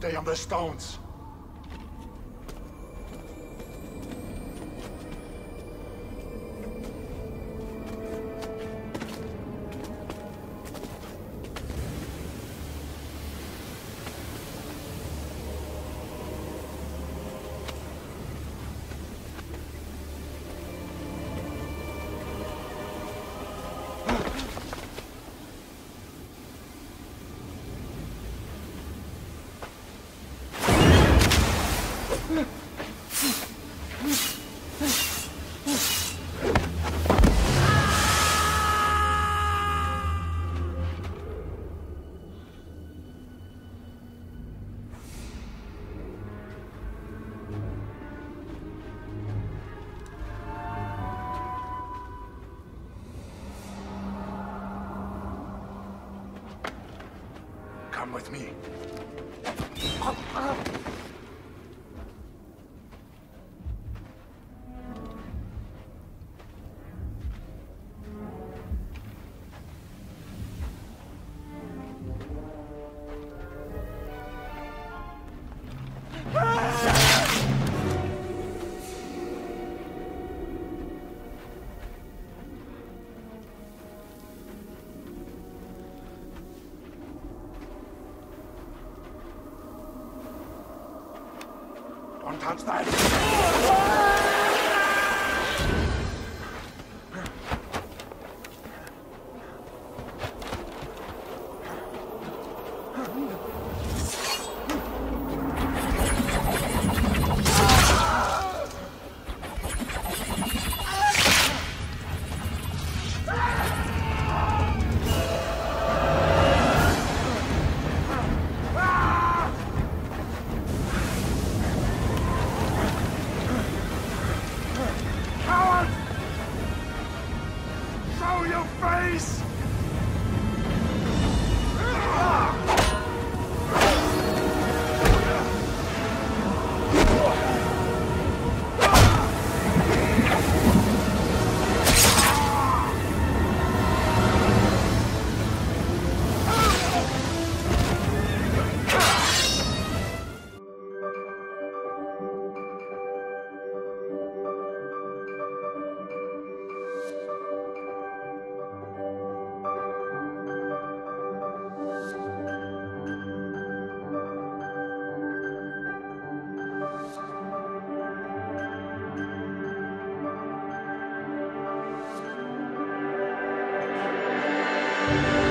Stay on the stones. Come with me. Uh, uh. Don't touch that! Face! Bye.